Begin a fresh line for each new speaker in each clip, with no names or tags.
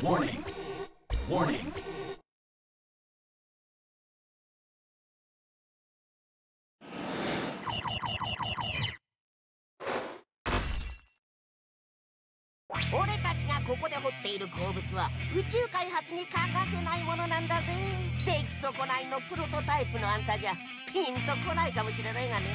Warning. Warning.
俺たちがここで掘っている鉱物は宇宙開発に欠かせないものなんだぜ出来損ないのプロトタイプのあんたじゃピンとこないかもしれないがね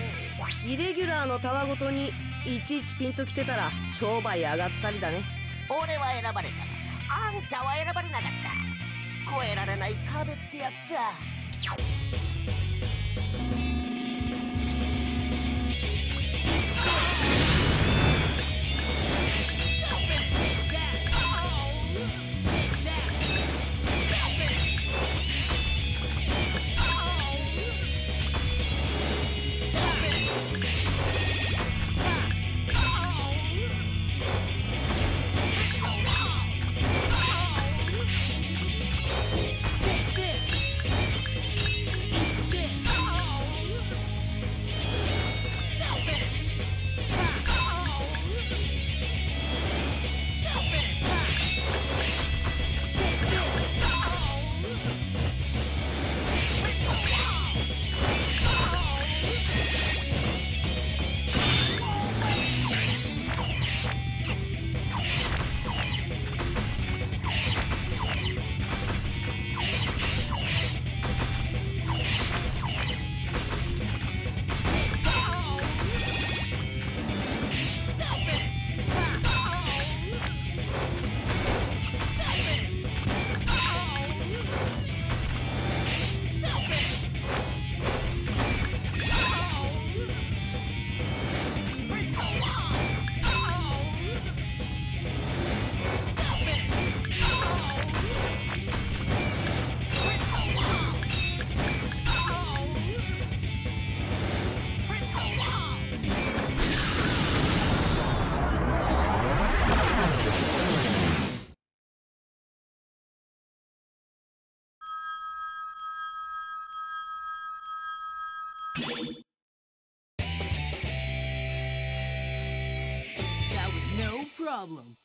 イレギュラーのたわごとにいちいちピンときてたら商売上がったりだね
俺は選ばれたがあんたは選ばれなかった。越えられない壁ってやつさ。
That was no problem.